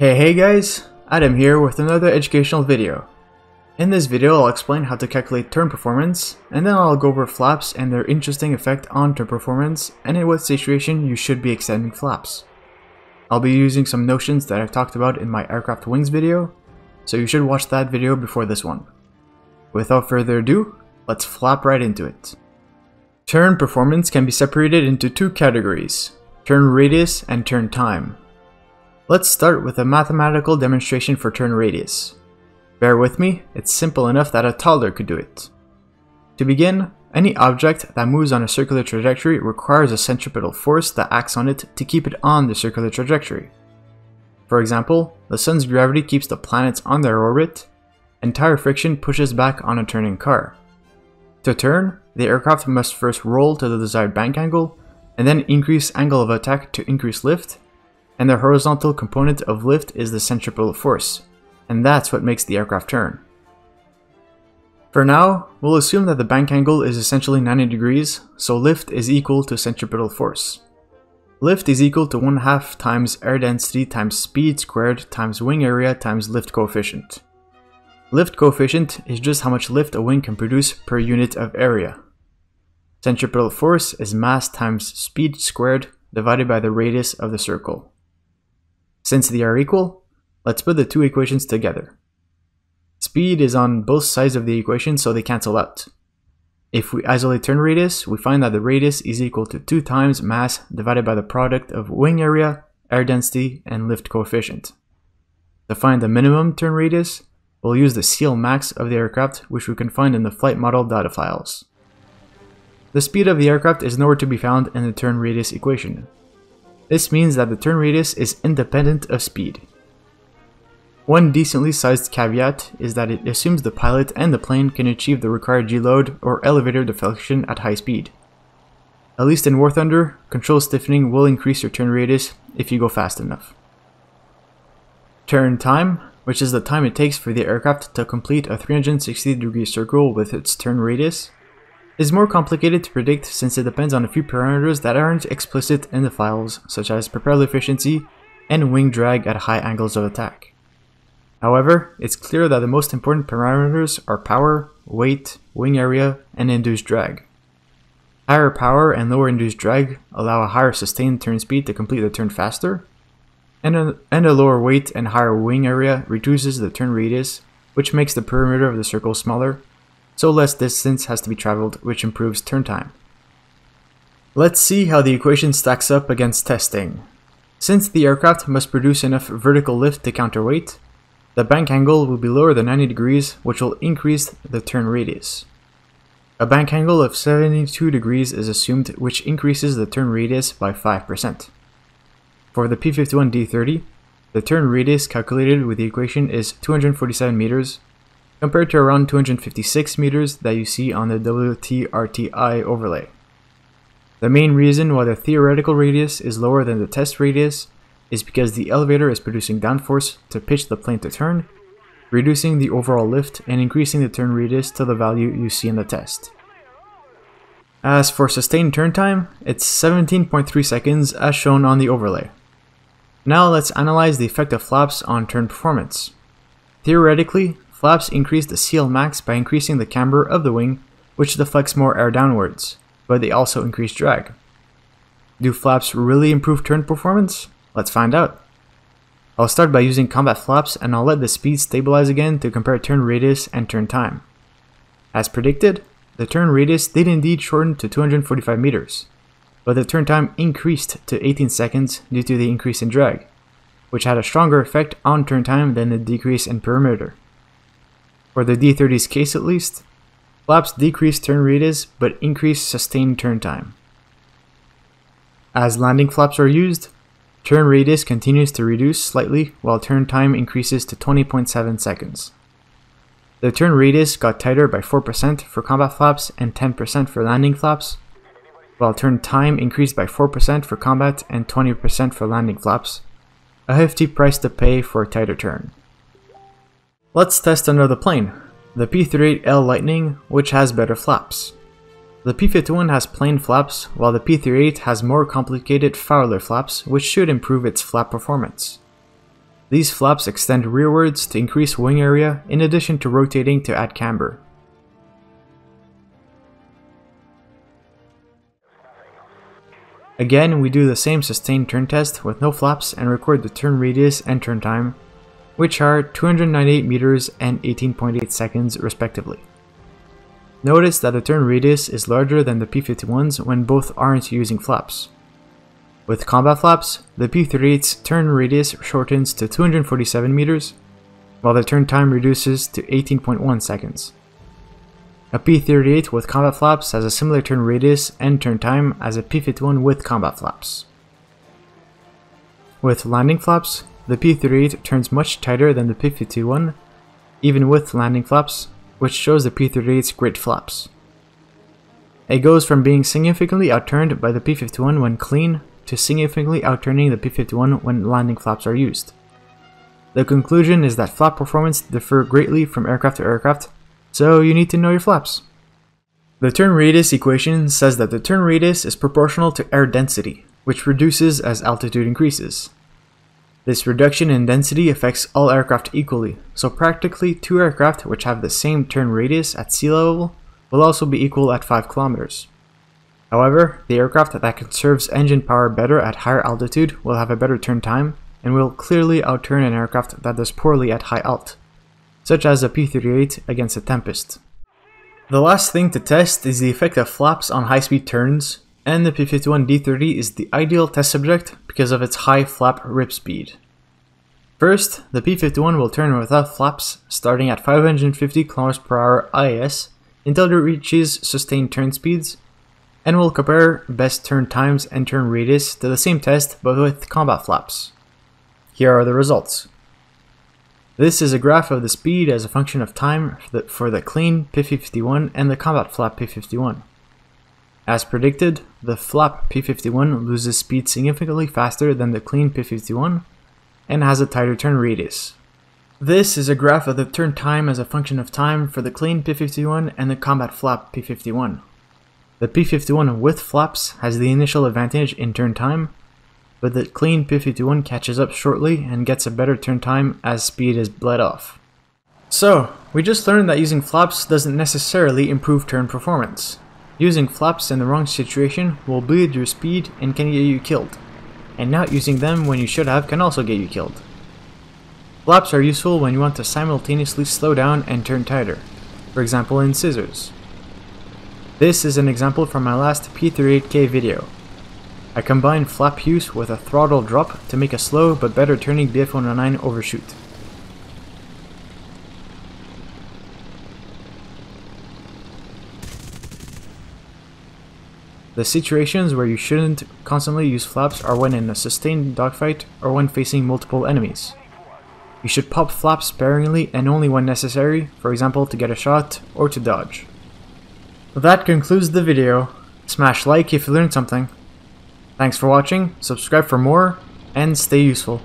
Hey hey guys, Adam here with another educational video. In this video I'll explain how to calculate turn performance, and then I'll go over flaps and their interesting effect on turn performance and in what situation you should be extending flaps. I'll be using some notions that I've talked about in my aircraft wings video, so you should watch that video before this one. Without further ado, let's flap right into it. Turn performance can be separated into two categories, turn radius and turn time. Let's start with a mathematical demonstration for turn radius. Bear with me, it's simple enough that a toddler could do it. To begin, any object that moves on a circular trajectory requires a centripetal force that acts on it to keep it on the circular trajectory. For example, the sun's gravity keeps the planets on their orbit, and tire friction pushes back on a turning car. To turn, the aircraft must first roll to the desired bank angle, and then increase angle of attack to increase lift, and the horizontal component of lift is the centripetal force, and that's what makes the aircraft turn. For now, we'll assume that the bank angle is essentially 90 degrees, so lift is equal to centripetal force. Lift is equal to 1 half times air density times speed squared times wing area times lift coefficient. Lift coefficient is just how much lift a wing can produce per unit of area. Centripetal force is mass times speed squared divided by the radius of the circle. Since they are equal, let's put the two equations together. Speed is on both sides of the equation so they cancel out. If we isolate turn radius, we find that the radius is equal to 2 times mass divided by the product of wing area, air density, and lift coefficient. To find the minimum turn radius, we'll use the CLmax of the aircraft which we can find in the flight model data files. The speed of the aircraft is nowhere to be found in the turn radius equation, this means that the turn radius is independent of speed. One decently sized caveat is that it assumes the pilot and the plane can achieve the required G-load or elevator deflection at high speed. At least in War Thunder, control stiffening will increase your turn radius if you go fast enough. Turn time, which is the time it takes for the aircraft to complete a 360 degree circle with its turn radius, is more complicated to predict since it depends on a few parameters that aren't explicit in the files, such as propeller efficiency and wing drag at high angles of attack. However, it's clear that the most important parameters are power, weight, wing area, and induced drag. Higher power and lower induced drag allow a higher sustained turn speed to complete the turn faster, and a, and a lower weight and higher wing area reduces the turn radius, which makes the perimeter of the circle smaller so less distance has to be traveled, which improves turn time. Let's see how the equation stacks up against testing. Since the aircraft must produce enough vertical lift to counterweight, the bank angle will be lower than 90 degrees, which will increase the turn radius. A bank angle of 72 degrees is assumed, which increases the turn radius by 5%. For the P-51D30, the turn radius calculated with the equation is 247 meters, compared to around 256 meters that you see on the WTRTI overlay. The main reason why the theoretical radius is lower than the test radius is because the elevator is producing downforce to pitch the plane to turn, reducing the overall lift and increasing the turn radius to the value you see in the test. As for sustained turn time, it's 17.3 seconds as shown on the overlay. Now let's analyze the effect of flaps on turn performance. Theoretically, Flaps increase the CLmax by increasing the camber of the wing, which deflects more air downwards, but they also increase drag. Do flaps really improve turn performance? Let's find out. I'll start by using combat flaps and I'll let the speed stabilize again to compare turn radius and turn time. As predicted, the turn radius did indeed shorten to 245 meters, but the turn time increased to 18 seconds due to the increase in drag, which had a stronger effect on turn time than the decrease in perimeter. For the D30's case at least, flaps decrease turn radius but increase sustained turn time. As landing flaps are used, turn radius continues to reduce slightly while turn time increases to 20.7 seconds. The turn radius got tighter by 4% for combat flaps and 10% for landing flaps, while turn time increased by 4% for combat and 20% for landing flaps, a hefty price to pay for a tighter turn. Let's test another plane, the P-38L Lightning, which has better flaps. The P-51 has plain flaps, while the P-38 has more complicated Fowler flaps, which should improve its flap performance. These flaps extend rearwards to increase wing area in addition to rotating to add camber. Again, we do the same sustained turn test with no flaps and record the turn radius and turn time, which are 298 meters and 18.8 seconds respectively. Notice that the turn radius is larger than the P-51s when both aren't using flaps. With combat flaps, the P-38's turn radius shortens to 247 meters, while the turn time reduces to 18.1 seconds. A P-38 with combat flaps has a similar turn radius and turn time as a P-51 with combat flaps. With landing flaps, the P-38 turns much tighter than the P-51, even with landing flaps, which shows the P-38's great flaps. It goes from being significantly outturned by the P-51 when clean to significantly outturning the P-51 when landing flaps are used. The conclusion is that flap performance differ greatly from aircraft to aircraft, so you need to know your flaps. The turn radius equation says that the turn radius is proportional to air density, which reduces as altitude increases. This reduction in density affects all aircraft equally, so practically two aircraft which have the same turn radius at sea level will also be equal at 5 kilometers. However, the aircraft that conserves engine power better at higher altitude will have a better turn time and will clearly outturn an aircraft that does poorly at high alt, such as a P-38 against a Tempest. The last thing to test is the effect of flaps on high-speed turns, and the P-51D30 is the ideal test subject because of its high flap rip speed. First, the P-51 will turn without flaps starting at 550 km per IAS until it reaches sustained turn speeds and we'll compare best turn times and turn radius to the same test but with combat flaps. Here are the results. This is a graph of the speed as a function of time for the, for the clean P51 and the combat flap P51. As predicted, the flap P51 loses speed significantly faster than the clean P51 and has a tighter turn radius. This is a graph of the turn time as a function of time for the clean P51 and the combat flap P51. The P51 with flaps has the initial advantage in turn time, but the clean P51 catches up shortly and gets a better turn time as speed is bled off. So, we just learned that using flaps doesn't necessarily improve turn performance. Using flaps in the wrong situation will bleed your speed and can get you killed, and not using them when you should have can also get you killed. Flaps are useful when you want to simultaneously slow down and turn tighter, for example in scissors. This is an example from my last P38K video. I combined flap use with a throttle drop to make a slow but better turning Bf109 overshoot. The situations where you shouldn't constantly use flaps are when in a sustained dogfight or when facing multiple enemies. You should pop flaps sparingly and only when necessary, for example to get a shot or to dodge. That concludes the video. Smash like if you learned something. Thanks for watching, subscribe for more, and stay useful.